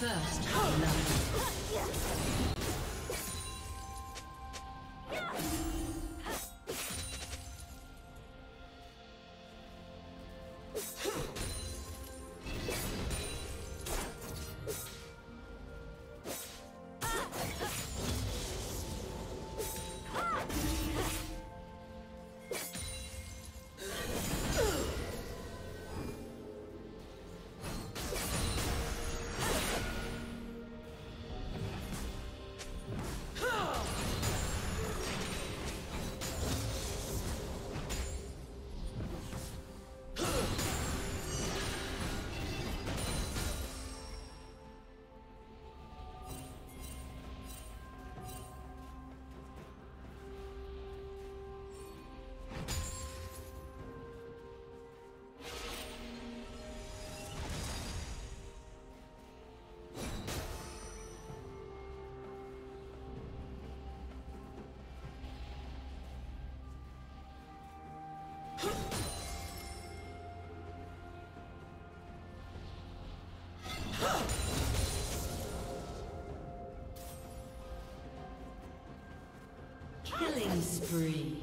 First blood. Spree.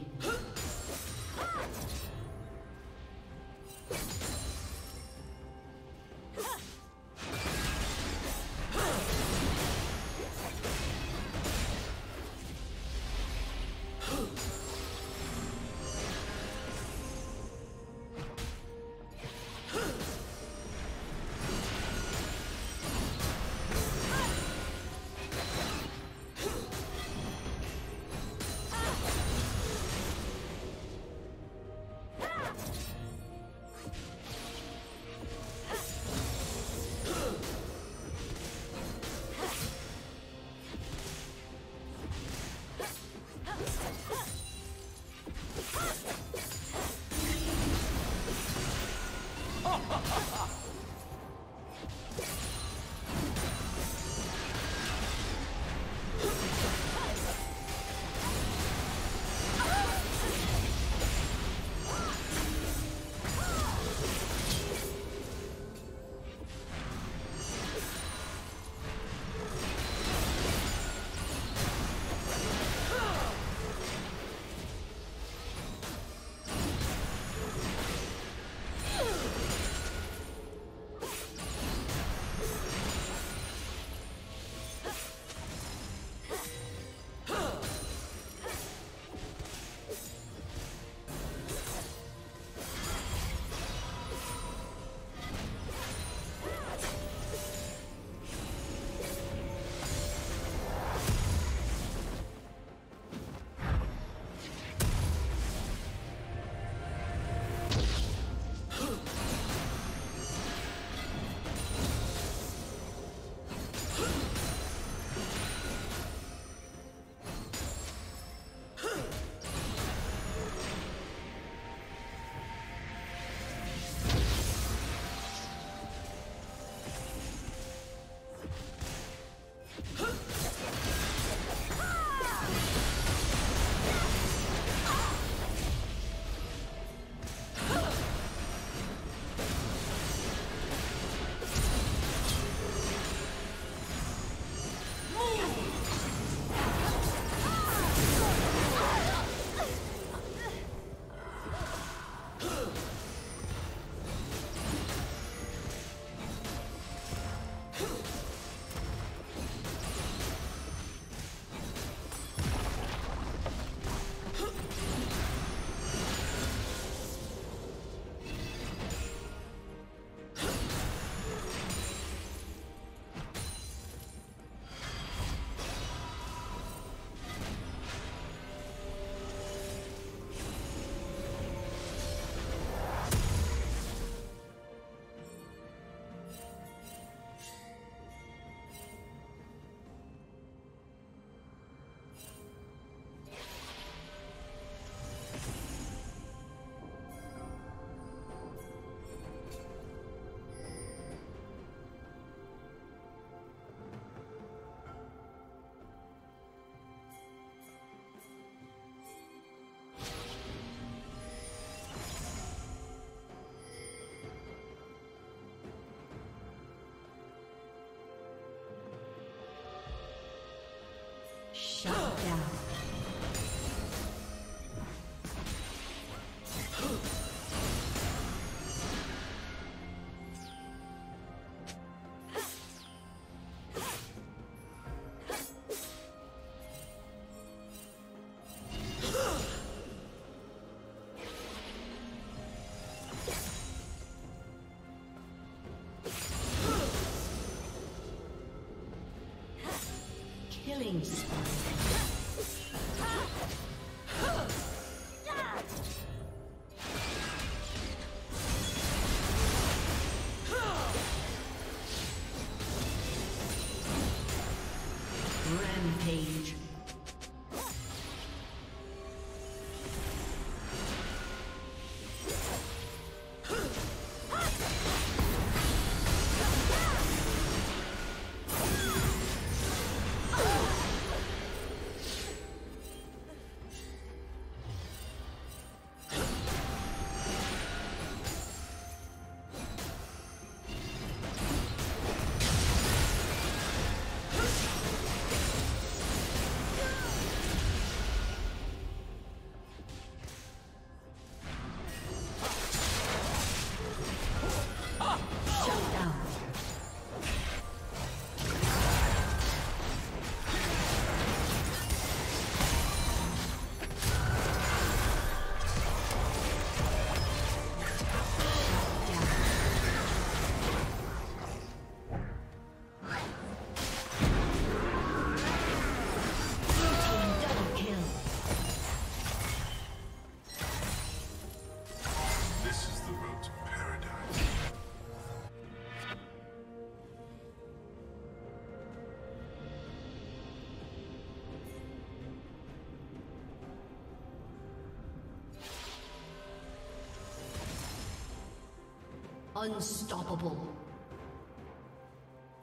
Unstoppable.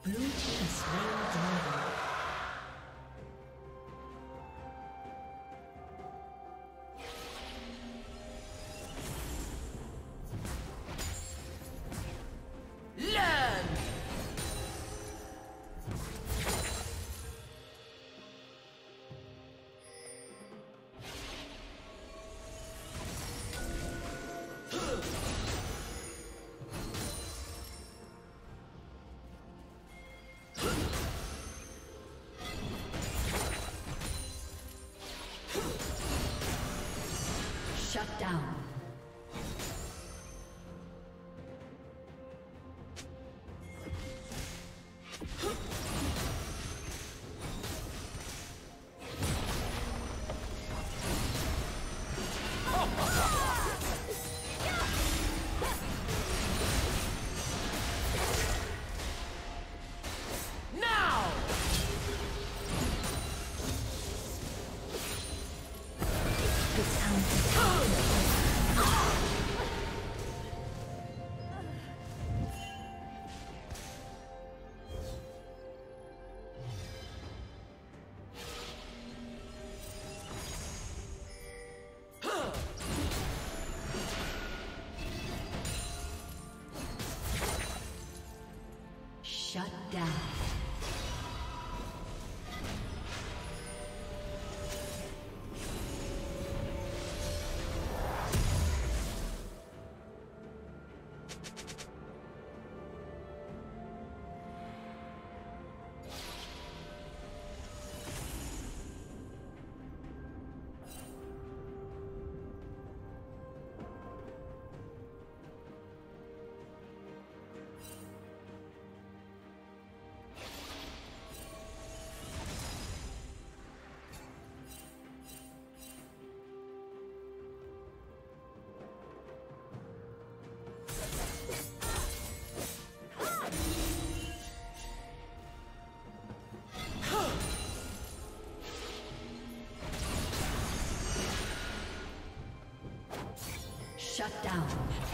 Blue Shut down. Shut down.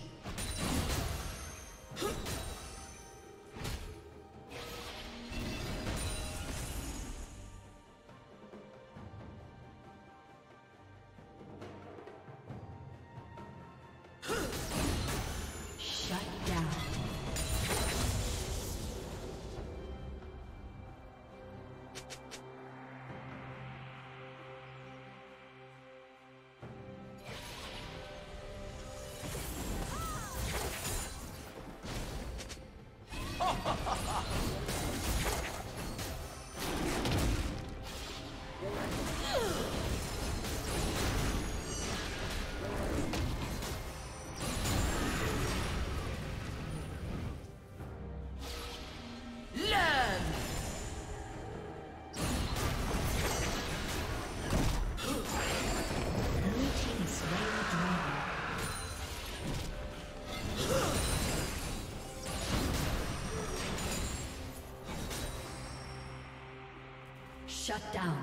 Shut down.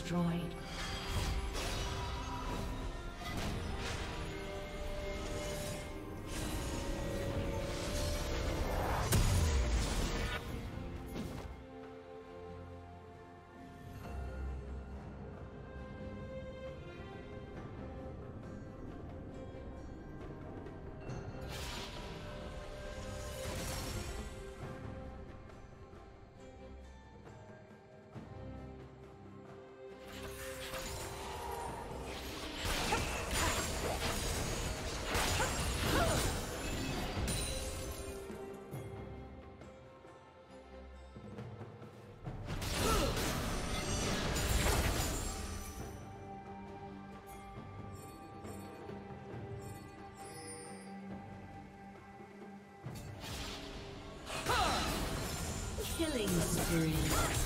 Destroyed. Killing spree.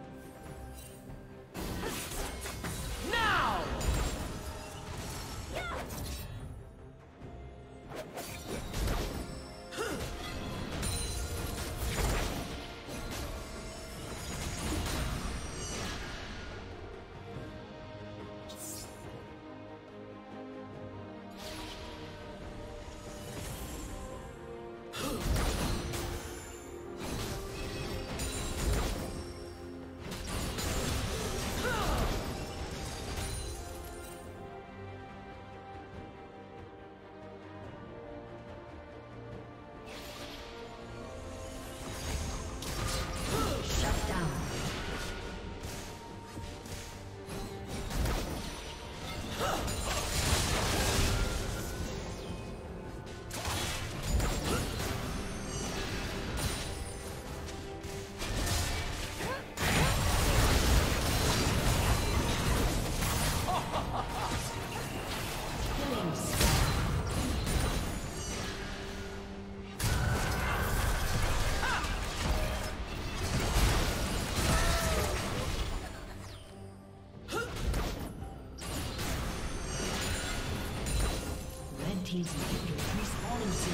Team's inhibitor respawning soon.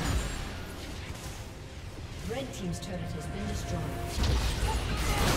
Red team's turret has been destroyed.